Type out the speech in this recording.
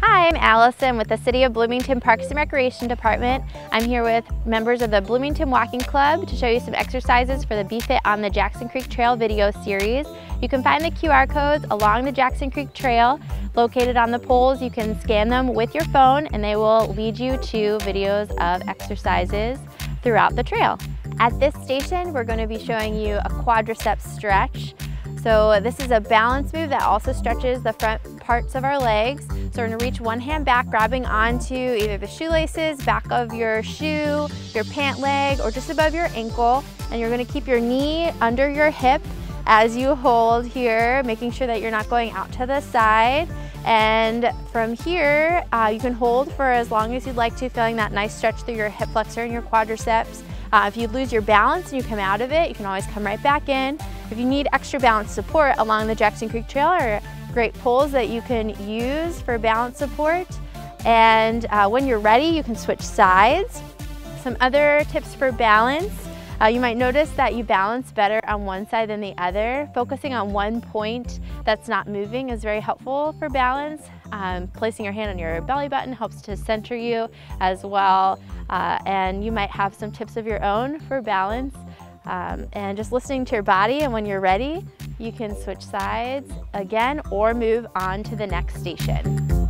Hi, I'm Allison with the City of Bloomington Parks and Recreation Department. I'm here with members of the Bloomington Walking Club to show you some exercises for the B-Fit on the Jackson Creek Trail video series. You can find the QR codes along the Jackson Creek Trail located on the poles. You can scan them with your phone and they will lead you to videos of exercises throughout the trail. At this station, we're going to be showing you a quadricep stretch. So this is a balance move that also stretches the front parts of our legs. So we're gonna reach one hand back, grabbing onto either the shoelaces, back of your shoe, your pant leg, or just above your ankle. And you're gonna keep your knee under your hip as you hold here, making sure that you're not going out to the side. And from here, uh, you can hold for as long as you'd like to, feeling that nice stretch through your hip flexor and your quadriceps. Uh, if you lose your balance and you come out of it, you can always come right back in. If you need extra balance support along the Jackson Creek Trail are great poles that you can use for balance support. And uh, when you're ready, you can switch sides. Some other tips for balance. Uh, you might notice that you balance better on one side than the other. Focusing on one point that's not moving is very helpful for balance. Um, placing your hand on your belly button helps to center you as well. Uh, and you might have some tips of your own for balance. Um, and just listening to your body and when you're ready, you can switch sides again or move on to the next station.